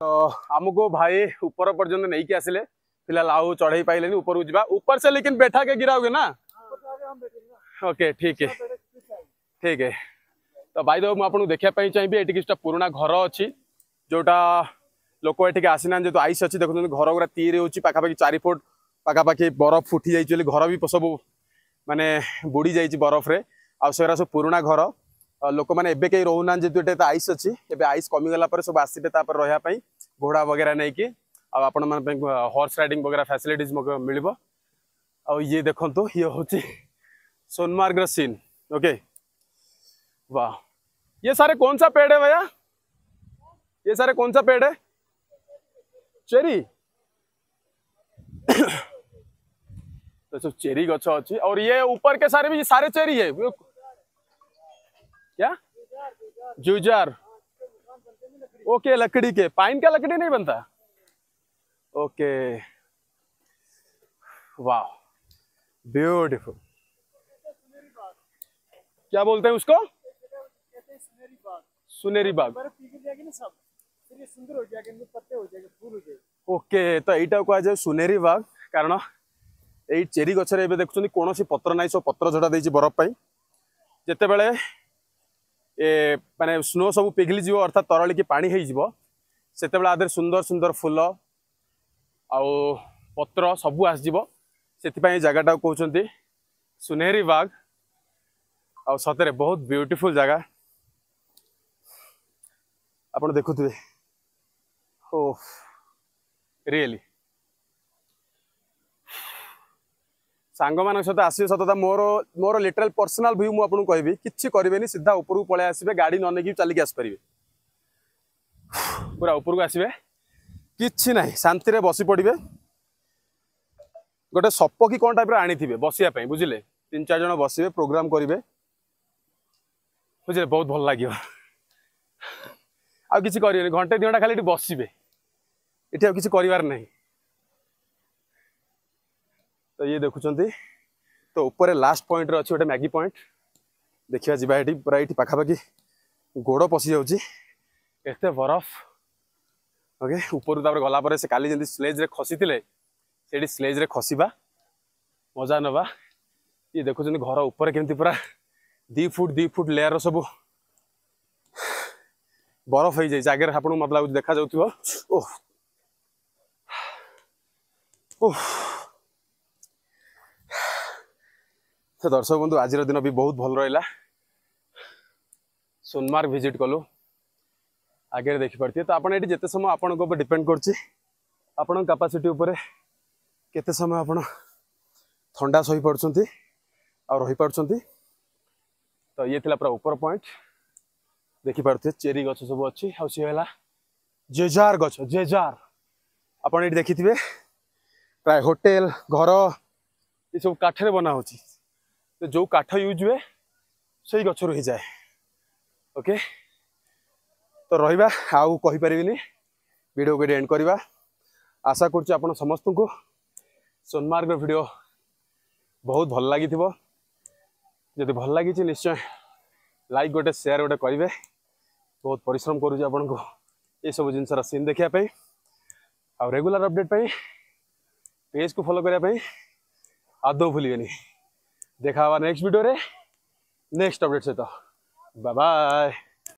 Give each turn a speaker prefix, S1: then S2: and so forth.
S1: तो आमको भाई ऊपर पर्यटन ନେଇକି ଆସିଲେ फिलहाल आओ चढ़ई पाइले ऊपर जी ऊपर से लेकिन बैठा के गिराओगे ना ओके ठीक है ठीक है तो भाई देव मुझे देखापी चाहिए ये किसी पुराणा घर अच्छी जोटा लोक ये आसी ना जो आईस अच्छी देखते घर गुरा तीरी होखापाखि चार फुट पाखापाखि बरफ फुटी जाइए घर भी सब मानने बुड़ी जाइए बरफ्रे आगे सब पुराणा घर लोक मैंने एवं कहीं रोना जी आईस अच्छी आईस कमीगला सब आसपे रही घोड़ा वगैरह नहीं कि आपण हर्स रईडिंग वगैरह फैसिलिट मिल ये देखो ये हूँ सोनमार्ग सीन ओके वाह ये सारे कौन सा पेड़ है भैया ये सारे कौन सा पेड़ है चेरी तो चेरी गच अच्छी और ये ऊपर के सारे भी सारे चेरी है क्या जुजार ओके लकड़ी के पाइन का लकड़ी नहीं बनता ओके वाह ब्यूटिफुल क्या बोलते हैं उसको सुनेरी बाग ओके तो यहाँ कह जाए सुनेरी बाग कारण ये चेरी गचर देखुंत कौन पत्र ना सब पत्र झड़ा दे बरफ पाई जिते बड़े ମାନେ ସ୍ନୋ ସବୁ ପିଘିଲିଯିବ ଅର୍ଥାତ୍ ତରଳିକି ପାଣି ହେଇଯିବ ସେତେବେଳେ ଆଦେହରେ ସୁନ୍ଦର ସୁନ୍ଦର ଫୁଲ ଆଉ ପତ୍ର ସବୁ ଆସିଯିବ ସେଥିପାଇଁ ଏ ଜାଗାଟାକୁ କହୁଛନ୍ତି ସୁନେହେରୀ ବାଗ ଆଉ ସତରେ ବହୁତ ବ୍ୟୁଟିଫୁଲ୍ ଜାଗା ଆପଣ ଦେଖୁଥିବେ ଓ ରିଏଲି ସାଙ୍ଗମାନଙ୍କ ସହିତ ଆସିବେ ସତତା ମୋର ମୋର ଲିଟରାଲ ପର୍ସନାଲ ଭ୍ୟୁ ମୁଁ ଆପଣଙ୍କୁ କହିବି କିଛି କରିବେନି ସିଧା ଉପରକୁ ପଳେଇ ଆସିବେ ଗାଡ଼ି ନ ନେଇକି ଚାଲିକି ଆସିପାରିବେ ପୁରା ଉପରକୁ ଆସିବେ କିଛି ନାହିଁ ଶାନ୍ତିରେ ବସି ପଡ଼ିବେ ଗୋଟେ ସପ କି କ'ଣ ଟାଇପ୍ର ଆଣିଥିବେ ବସିବା ପାଇଁ ବୁଝିଲେ ତିନି ଚାରି ଜଣ ବସିବେ ପ୍ରୋଗ୍ରାମ୍ କରିବେ ବୁଝିଲେ ବହୁତ ଭଲ ଲାଗିବ ଆଉ କିଛି କରିବେନି ଘଣ୍ଟେ ଦୁଇ ଘଣ୍ଟା ଖାଲି ଏଠି ବସିବେ ଏଠି ଆଉ କିଛି କରିବାର ନାହିଁ तो ये देखुं तो उपरे लास्ट पॉइंट अच्छे गोटे मैगी पॉइंट देखा जावा पूरा ये पखापाखि गोड़ पशि जाते बरफ ओके ऊपर तर गला से का जमी स्लेज खसी स्लेज स्लेजे खसवा मजा नवा ये देखुं घर उपर के पूरा दि फुट दि फुट लेयर सब बरफ हो जाए आप मत लगे देखा जा तो दर्शक बंधु आज दिन भी बहुत भल रहा सोनमार्ग भिजिट कलु आगे देखिपारे तो आपड़ ये जिते समय आपण डिपेड करपासीटी के समय आप था सही पड़ी तो ये थी पूरा ऊपर पॉइंट देखिपे चेरी गच सब अच्छी सी है जेजार गच जेजार आपड़ ये देखिथे प्राय होटेल घर ये सब काठ बना तो जो काठ यूज हुए से गच रही जाए ओके तो रहा आउ कहीपर भिड को एंड करवा आशा कर समस्त को सोनमार्ग भिड बहुत भल लगी जब भल लगी निश्चय लाइक गोटे सेयार गोटे करेंगे बहुत पिश्रम कर सब जिनसर सीन देखापी आ रेगुलर पेज को फलो करने आद भूल देखा नेक्स्ट वीडियो रे नेक्स्ट अपडेट सहित बाय बाय